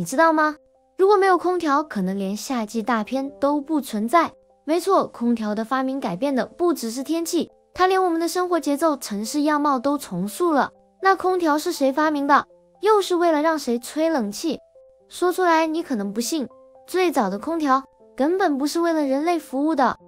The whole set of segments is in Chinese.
你知道吗？如果没有空调，可能连夏季大片都不存在。没错，空调的发明改变的不只是天气，它连我们的生活节奏、城市样貌都重塑了。那空调是谁发明的？又是为了让谁吹冷气？说出来你可能不信，最早的空调根本不是为了人类服务的。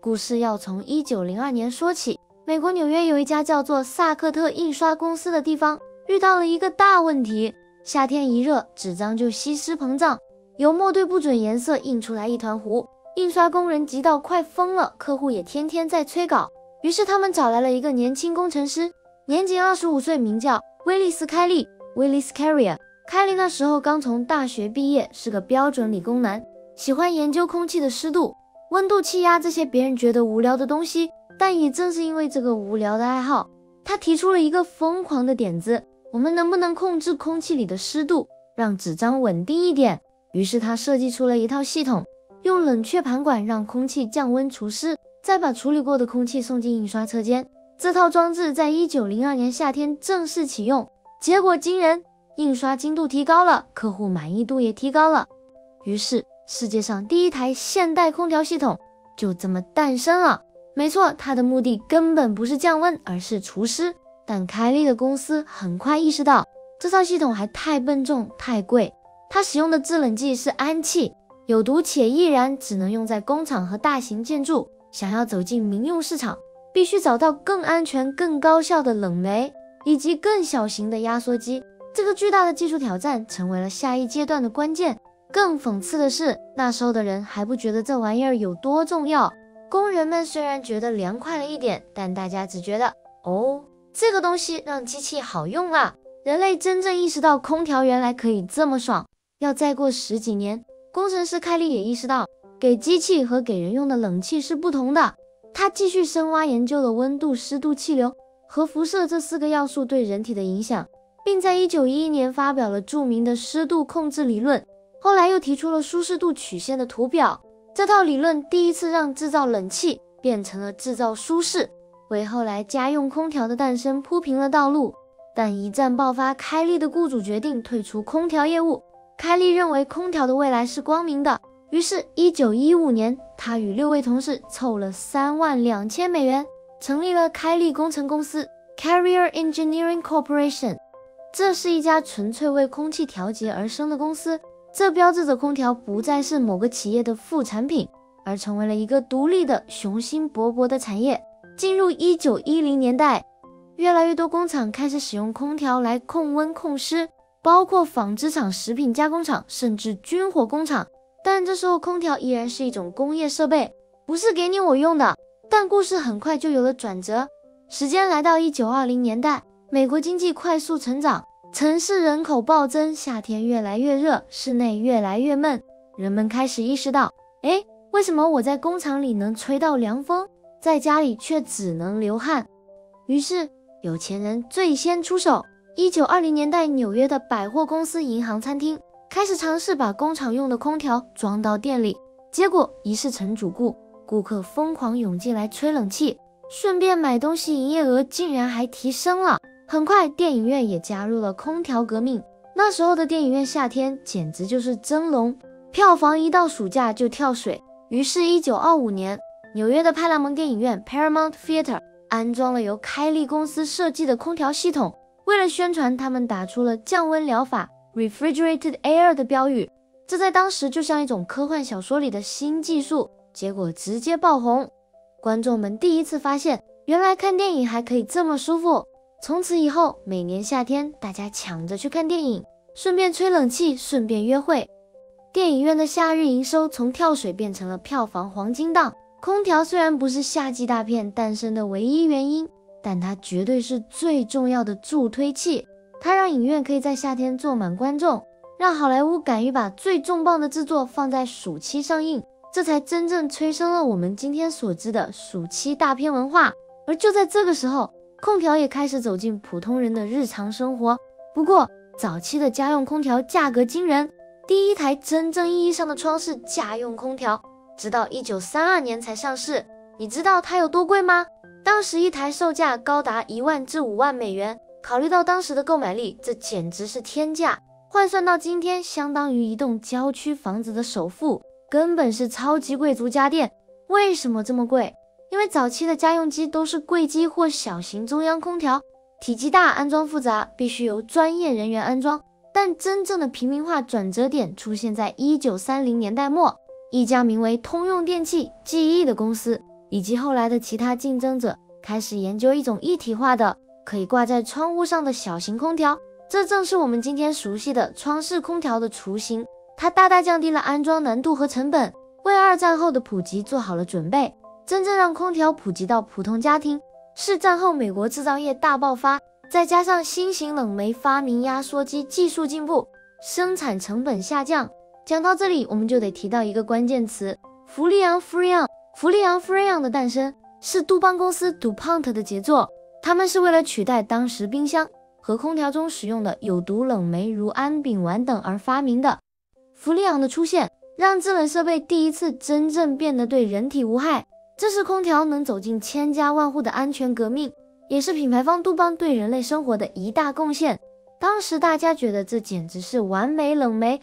故事要从一九零二年说起。美国纽约有一家叫做萨克特印刷公司的地方，遇到了一个大问题：夏天一热，纸张就吸湿膨胀，油墨对不准颜色，印出来一团糊。印刷工人急到快疯了，客户也天天在催稿。于是他们找来了一个年轻工程师，年仅二十五岁，名叫威利斯·开利 （Willis Carrier）。开利那时候刚从大学毕业，是个标准理工男，喜欢研究空气的湿度。温度、气压这些别人觉得无聊的东西，但也正是因为这个无聊的爱好，他提出了一个疯狂的点子：我们能不能控制空气里的湿度，让纸张稳定一点？于是他设计出了一套系统，用冷却盘管让空气降温除湿，再把处理过的空气送进印刷车间。这套装置在一九零二年夏天正式启用，结果惊人，印刷精度提高了，客户满意度也提高了。于是。世界上第一台现代空调系统就这么诞生了。没错，它的目的根本不是降温，而是除湿。但开利的公司很快意识到，这套系统还太笨重、太贵。它使用的制冷剂是氨气，有毒且易燃，只能用在工厂和大型建筑。想要走进民用市场，必须找到更安全、更高效的冷媒以及更小型的压缩机。这个巨大的技术挑战成为了下一阶段的关键。更讽刺的是，那时候的人还不觉得这玩意儿有多重要。工人们虽然觉得凉快了一点，但大家只觉得，哦，这个东西让机器好用啊。人类真正意识到空调原来可以这么爽，要再过十几年。工程师开利也意识到，给机器和给人用的冷气是不同的。他继续深挖研究了温度、湿度、气流和辐射这四个要素对人体的影响，并在1911年发表了著名的湿度控制理论。后来又提出了舒适度曲线的图表，这套理论第一次让制造冷气变成了制造舒适，为后来家用空调的诞生铺平了道路。但一战爆发，开利的雇主决定退出空调业务。开利认为空调的未来是光明的，于是1915年，他与六位同事凑了三万两千美元，成立了开利工程公司 （Carrier Engineering Corporation）。这是一家纯粹为空气调节而生的公司。这标志着空调不再是某个企业的副产品，而成为了一个独立的、雄心勃勃的产业。进入一九一零年代，越来越多工厂开始使用空调来控温控湿，包括纺织厂、食品加工厂，甚至军火工厂。但这时候，空调依然是一种工业设备，不是给你我用的。但故事很快就有了转折。时间来到一九二零年代，美国经济快速成长。城市人口暴增，夏天越来越热，室内越来越闷。人们开始意识到，哎，为什么我在工厂里能吹到凉风，在家里却只能流汗？于是，有钱人最先出手。一九二零年代，纽约的百货公司、银行、餐厅开始尝试把工厂用的空调装到店里，结果一试成主顾，顾客疯狂涌进来吹冷气，顺便买东西，营业额竟然还提升了。很快，电影院也加入了空调革命。那时候的电影院夏天简直就是蒸笼，票房一到暑假就跳水。于是，一九二五年，纽约的派拉蒙电影院 （Paramount Theater） 安装了由开利公司设计的空调系统。为了宣传，他们打出了降温疗法 （Refrigerated Air） 的标语，这在当时就像一种科幻小说里的新技术。结果直接爆红，观众们第一次发现，原来看电影还可以这么舒服。从此以后，每年夏天，大家抢着去看电影，顺便吹冷气，顺便约会。电影院的夏日营收从跳水变成了票房黄金档。空调虽然不是夏季大片诞生的唯一原因，但它绝对是最重要的助推器。它让影院可以在夏天坐满观众，让好莱坞敢于把最重磅的制作放在暑期上映，这才真正催生了我们今天所知的暑期大片文化。而就在这个时候，空调也开始走进普通人的日常生活。不过，早期的家用空调价格惊人，第一台真正意义上的窗式家用空调，直到一九三二年才上市。你知道它有多贵吗？当时一台售价高达一万至五万美元。考虑到当时的购买力，这简直是天价。换算到今天，相当于一栋郊区房子的首付，根本是超级贵族家电。为什么这么贵？因为早期的家用机都是柜机或小型中央空调，体积大，安装复杂，必须由专业人员安装。但真正的平民化转折点出现在一九三零年代末，一家名为通用电气 GE 的公司，以及后来的其他竞争者，开始研究一种一体化的可以挂在窗户上的小型空调。这正是我们今天熟悉的窗式空调的雏形。它大大降低了安装难度和成本，为二战后的普及做好了准备。真正让空调普及到普通家庭，是战后美国制造业大爆发。再加上新型冷媒发明、压缩机技术进步、生产成本下降，讲到这里，我们就得提到一个关键词：弗利昂 （Freon）。弗利昂 （Freon） 的诞生是杜邦公司 （DuPont） 的杰作，他们是为了取代当时冰箱和空调中使用的有毒冷媒，如氨丙烷等而发明的。弗利昂的出现，让制冷设备第一次真正变得对人体无害，这是空调能走进千家万户的安全革命。也是品牌方杜邦对人类生活的一大贡献。当时大家觉得这简直是完美冷媒，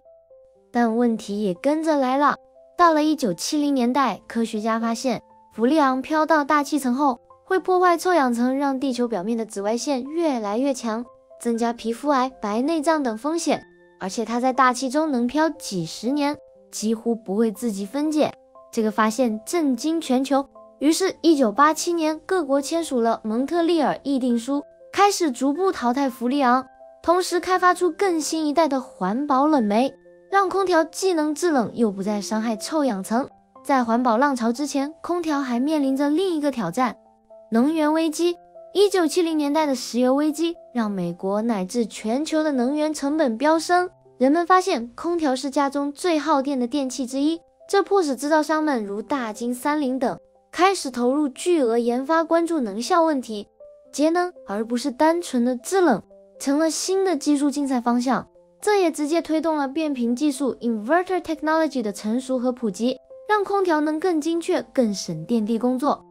但问题也跟着来了。到了一九七零年代，科学家发现，氟利昂飘到大气层后会破坏臭氧层，让地球表面的紫外线越来越强，增加皮肤癌、白内障等风险。而且它在大气中能飘几十年，几乎不会自己分解。这个发现震惊全球。于是，一九八七年，各国签署了蒙特利尔议定书，开始逐步淘汰氟利昂，同时开发出更新一代的环保冷媒，让空调既能制冷又不再伤害臭氧层。在环保浪潮之前，空调还面临着另一个挑战——能源危机。一九七零年代的石油危机让美国乃至全球的能源成本飙升，人们发现空调是家中最耗电的电器之一，这迫使制造商们如大金、三菱等。开始投入巨额研发，关注能效问题，节能而不是单纯的制冷，成了新的技术竞赛方向。这也直接推动了变频技术 （inverter technology） 的成熟和普及，让空调能更精确、更省电力工作。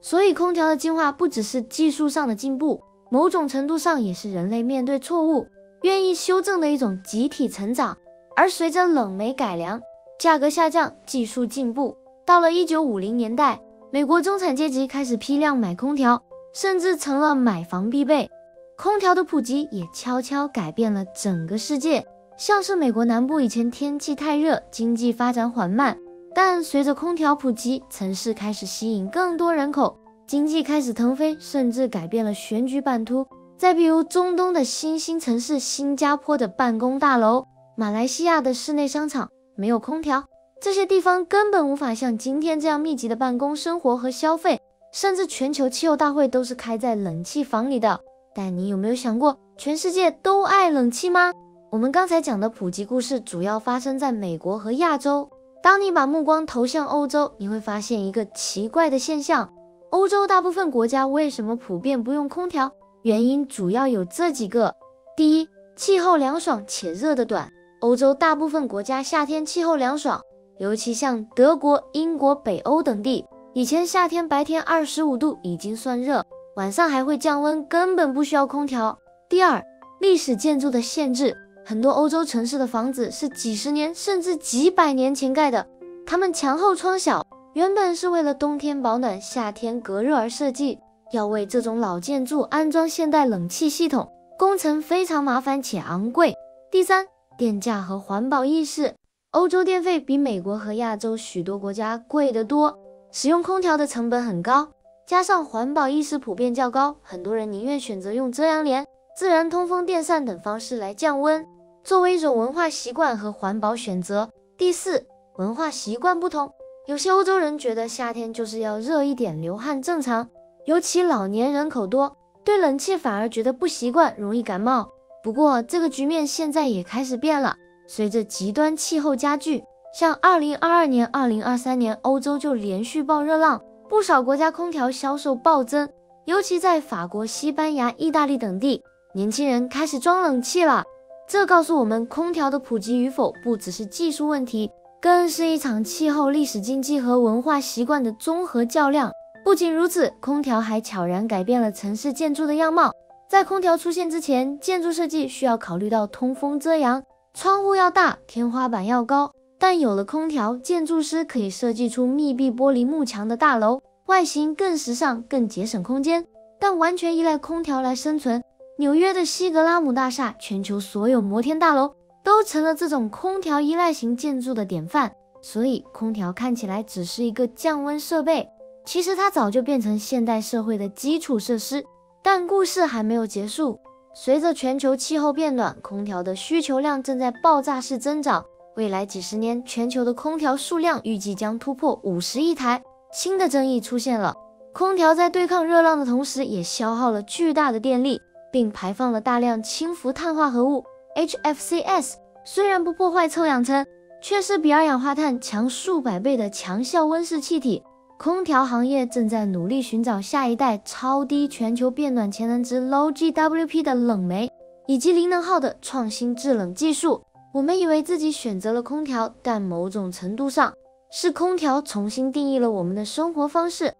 所以，空调的进化不只是技术上的进步，某种程度上也是人类面对错误愿意修正的一种集体成长。而随着冷媒改良、价格下降、技术进步，到了一九五零年代。美国中产阶级开始批量买空调，甚至成了买房必备。空调的普及也悄悄改变了整个世界。像是美国南部以前天气太热，经济发展缓慢，但随着空调普及，城市开始吸引更多人口，经济开始腾飞，甚至改变了选举版图。再比如中东的新兴城市新加坡的办公大楼，马来西亚的室内商场没有空调。这些地方根本无法像今天这样密集的办公、生活和消费，甚至全球气候大会都是开在冷气房里的。但你有没有想过，全世界都爱冷气吗？我们刚才讲的普及故事主要发生在美国和亚洲。当你把目光投向欧洲，你会发现一个奇怪的现象：欧洲大部分国家为什么普遍不用空调？原因主要有这几个：第一，气候凉爽且热得短。欧洲大部分国家夏天气候凉爽。尤其像德国、英国、北欧等地，以前夏天白天二十五度已经算热，晚上还会降温，根本不需要空调。第二，历史建筑的限制，很多欧洲城市的房子是几十年甚至几百年前盖的，它们墙厚窗小，原本是为了冬天保暖、夏天隔热而设计。要为这种老建筑安装现代冷气系统，工程非常麻烦且昂贵。第三，电价和环保意识。欧洲电费比美国和亚洲许多国家贵得多，使用空调的成本很高，加上环保意识普遍较高，很多人宁愿选择用遮阳帘、自然通风、电扇等方式来降温，作为一种文化习惯和环保选择。第四，文化习惯不同，有些欧洲人觉得夏天就是要热一点，流汗正常，尤其老年人口多，对冷气反而觉得不习惯，容易感冒。不过这个局面现在也开始变了。随着极端气候加剧，像2022年、2023年，欧洲就连续爆热浪，不少国家空调销售暴增，尤其在法国、西班牙、意大利等地，年轻人开始装冷气了。这告诉我们，空调的普及与否不只是技术问题，更是一场气候、历史、经济和文化习惯的综合较量。不仅如此，空调还悄然改变了城市建筑的样貌。在空调出现之前，建筑设计需要考虑到通风遮阳。窗户要大，天花板要高。但有了空调，建筑师可以设计出密闭玻璃幕墙的大楼，外形更时尚，更节省空间。但完全依赖空调来生存，纽约的西格拉姆大厦，全球所有摩天大楼都成了这种空调依赖型建筑的典范。所以，空调看起来只是一个降温设备，其实它早就变成现代社会的基础设施。但故事还没有结束，随着全球气候变暖，空调的需求量正在爆炸式增长。未来几十年，全球的空调数量预计将突破五十亿台。新的争议出现了：空调在对抗热浪的同时，也消耗了巨大的电力，并排放了大量氢氟碳化合物 （HFCs）。虽然不破坏臭氧层。却是比二氧化碳强数百倍的强效温室气体。空调行业正在努力寻找下一代超低全球变暖潜能值 （Low GWP） 的冷媒，以及零能耗的创新制冷技术。我们以为自己选择了空调，但某种程度上是空调重新定义了我们的生活方式。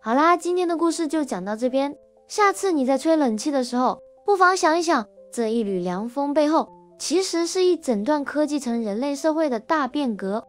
好啦，今天的故事就讲到这边。下次你在吹冷气的时候，不妨想一想这一缕凉风背后。其实是一整段科技成人类社会的大变革。